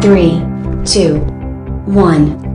three, two, one.